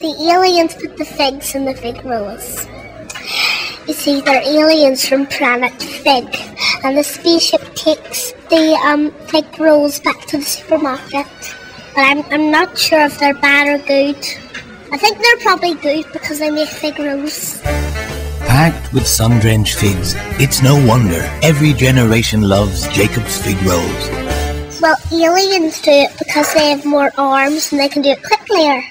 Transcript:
The aliens put the figs in the fig rolls. You see, they're aliens from planet Fig, and the spaceship takes the um, fig rolls back to the supermarket. But I'm, I'm not sure if they're bad or good. I think they're probably good because they make fig rolls. Packed with sun-drenched figs, it's no wonder every generation loves Jacob's fig rolls. Well, aliens do it because they have more arms and they can do it quicker.